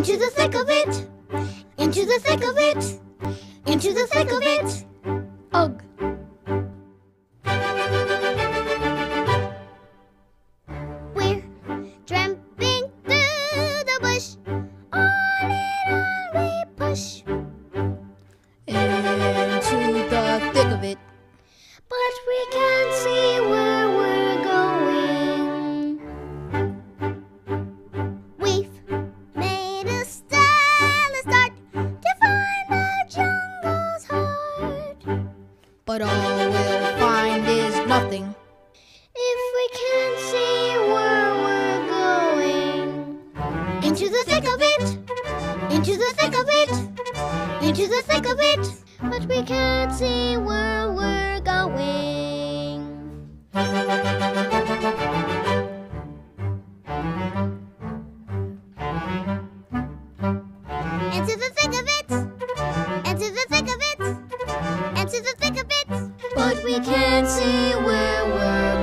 Into the thick of it. Into the thick of it. Into the thick of it. Ugh. We're tramping through the bush. On and on we push. But all we'll find is nothing. If we can't see where we're going. Into the thick of it. Into the thick of it. Into the thick of it. But we can't see where we can't see where we're